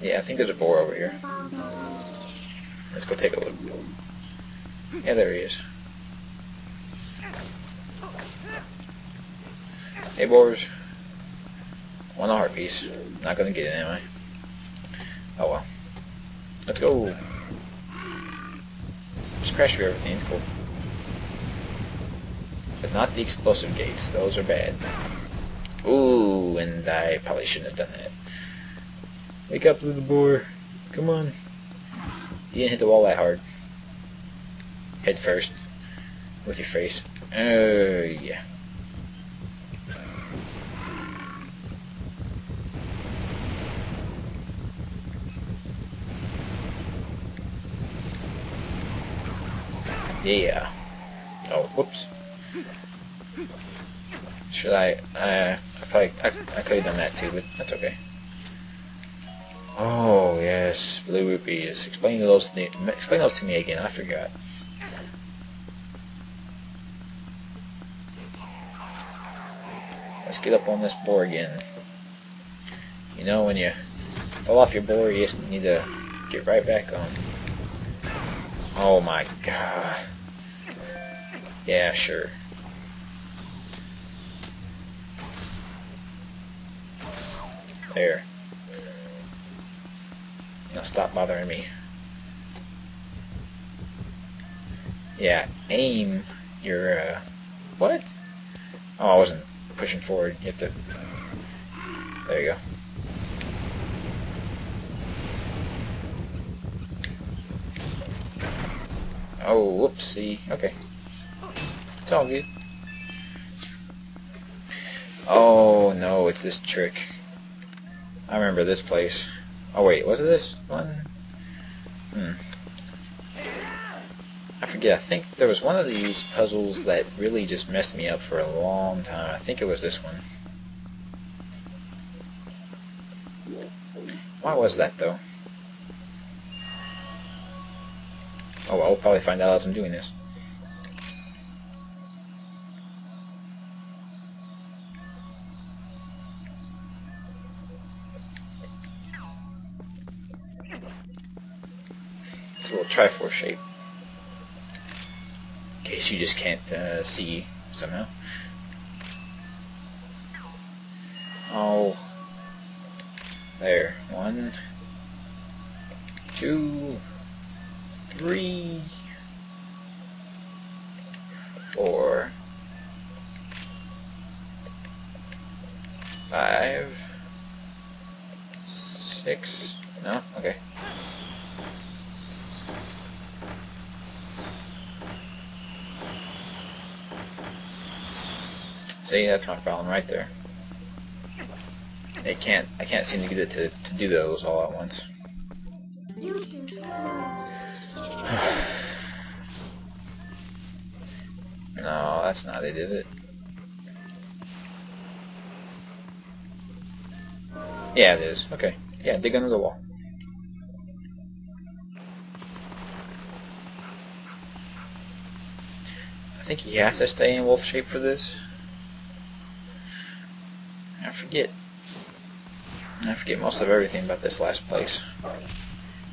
Yeah, I think there's a boar over here. Let's go take a look. Yeah, there he is. Hey, boars. One heart piece. Not gonna get it anyway. Oh well. Let's go. Just crash through everything. It's cool. But not the explosive gates. Those are bad. Ooh, and I probably shouldn't have done that. Wake up, little boar. Come on. You didn't hit the wall that hard. Head first. With your face. Oh, yeah. Yeah. Oh, whoops. Should I? Uh, I probably I, I could have done that too, but that's okay. Oh yes, blue rupees. Explain those to me. Explain those to me again. I forgot. Let's get up on this boar again. You know when you fall off your boar, you just need to get right back on. Oh my god. Yeah, sure. There. Now stop bothering me. Yeah, aim your, uh, what? Oh, I wasn't pushing forward. You have to, there you go. Oh, whoopsie. Okay. It's all good. Oh, no, it's this trick. I remember this place. Oh, wait, was it this one? Hmm. I forget. I think there was one of these puzzles that really just messed me up for a long time. I think it was this one. Why was that, though? Oh, well, I'll probably find out as I'm doing this. Triforce shape. In case you just can't uh, see somehow. Oh. There. One. Two three, four, five, six, no? Okay. See, that's my problem right there. I can't, I can't seem to get it to, to do those all at once. no, that's not it, is it? Yeah, it is. Okay. Yeah, dig under the wall. I think you have to stay in wolf shape for this. I forget. I forget most of everything about this last place.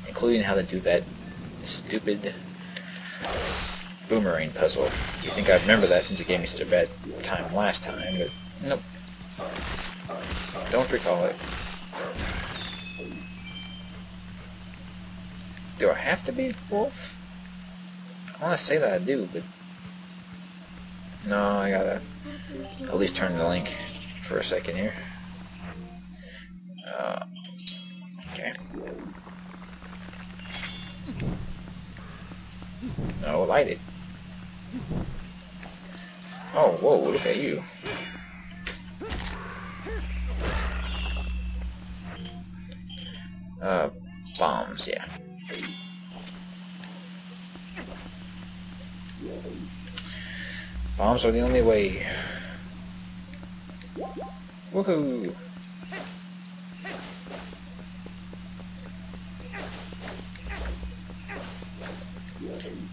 Including how to do that stupid boomerang puzzle. You think I remember that since you gave me such a bad time last time, but nope. Don't recall it. Do I have to be wolf? I want to say that I do, but... No, I gotta at least turn the link for a second here. Uh, okay. No, light it. Oh, whoa, look at you. Uh, bombs, yeah. Bombs are the only way. Woohoo!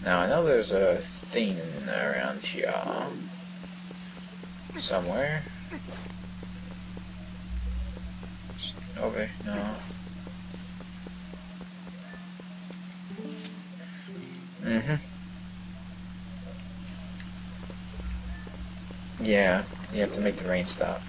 Now I know there's a thing around here somewhere. Over. No. Mm-hmm. Yeah, you have to make the rain stop.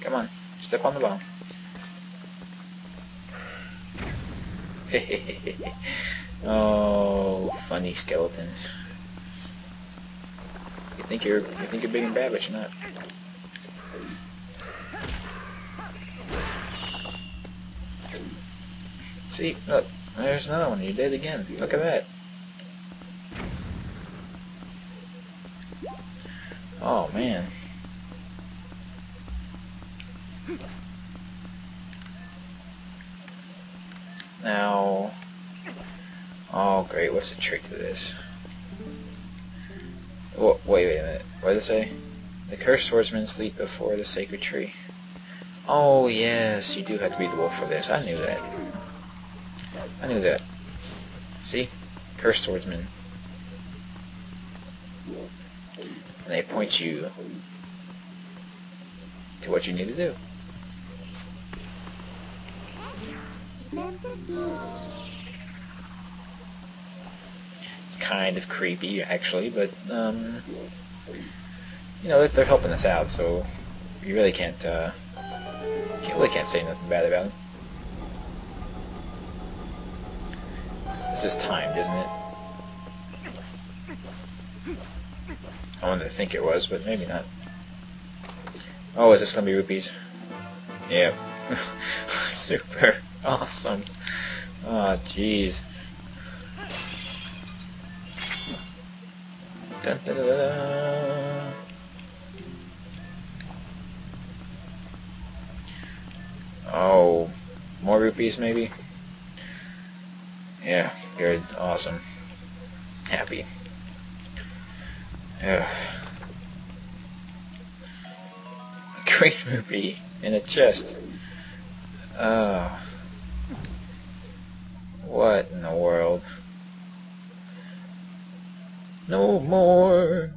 Come on, step on the bone. oh, funny skeletons. You think you're you think you're big and bad, but you're not. See, look, there's another one. You did again. Look at that. Oh man. Now, oh great, what's the trick to this? Oh, wait, wait a minute. What did it say? The cursed swordsman sleep before the sacred tree. Oh yes, you do have to be the wolf for this. I knew that. I knew that. See? Cursed swordsman. And they point you to what you need to do. It's kind of creepy, actually, but, um, you know, they're helping us out, so you really can't, uh, you really can't say nothing bad about it. This is timed, isn't it? I wanted to think it was, but maybe not. Oh, is this gonna be rupees? Yep. Super awesome. Oh, jeez. Oh, more rupees maybe? Yeah, good, awesome. Happy. Yeah. Green rupee in a chest. Oh. What in the world? No more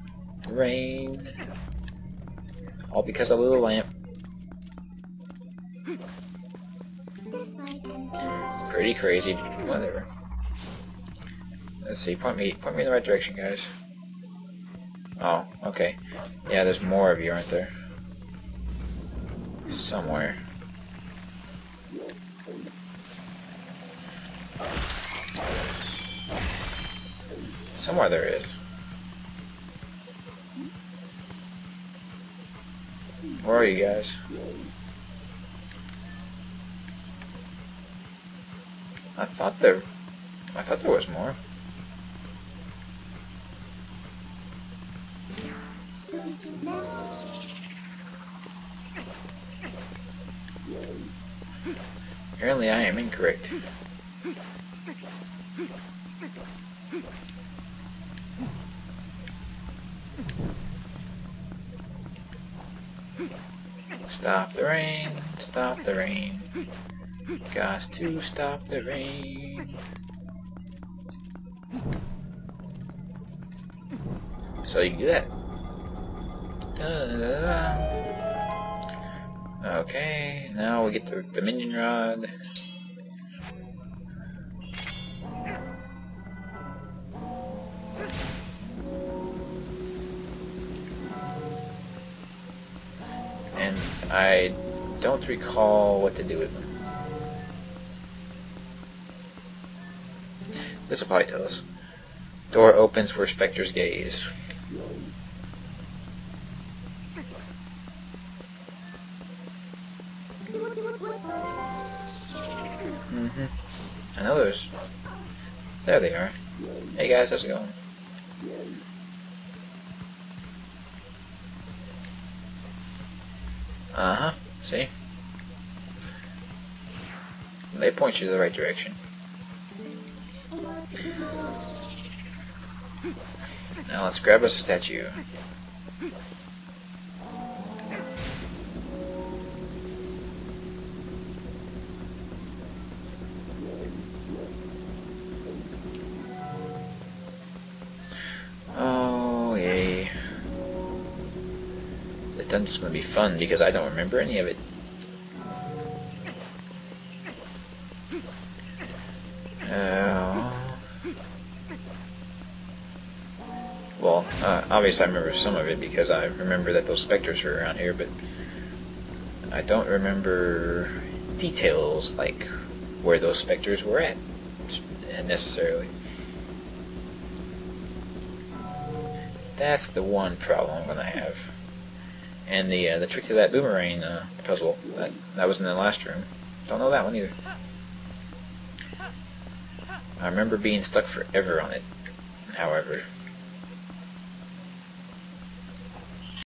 rain. All because of a little lamp. Pretty crazy. Whatever. See. Point me. Point me in the right direction, guys. Oh, okay. Yeah, there's more of you, aren't there? Somewhere. Somewhere there is. Where are you guys? I thought there... I thought there was more. Apparently I am incorrect. Stop the rain, stop the rain. Got to stop the rain. So you can do that. Da, okay, now we get the, the minion rod. And I don't recall what to do with them. This will probably tell us. Door opens for Spectre's gaze. Mm-hmm. I know there's... There they are. Hey guys, how's it going? Uh-huh. See? They point you to the right direction. Now let's grab us a statue. Is going to be fun because I don't remember any of it. Uh, well, uh, obviously I remember some of it because I remember that those specters were around here, but I don't remember details like where those specters were at necessarily. That's the one problem I'm gonna have. And the uh, the trick to that boomerang uh, puzzle that that was in the last room. Don't know that one either. I remember being stuck forever on it. However,